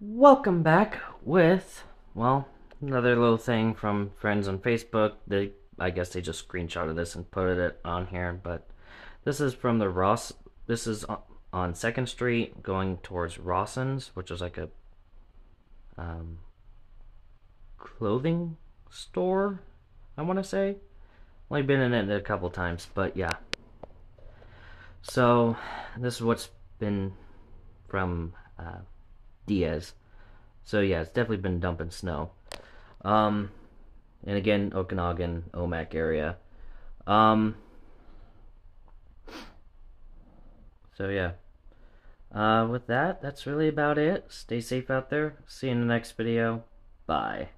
Welcome back with, well, another little thing from friends on Facebook. They, I guess they just screenshotted this and put it on here, but this is from the Ross. This is on Second Street, going towards Rawson's, which is like a um, clothing store. I want to say. Only been in it a couple times, but yeah. So this is what's been from uh, Diaz. So yeah, it's definitely been dumping snow. Um, and again, Okanogan, Omak area. Um, so yeah. Uh, with that, that's really about it. Stay safe out there. See you in the next video. Bye.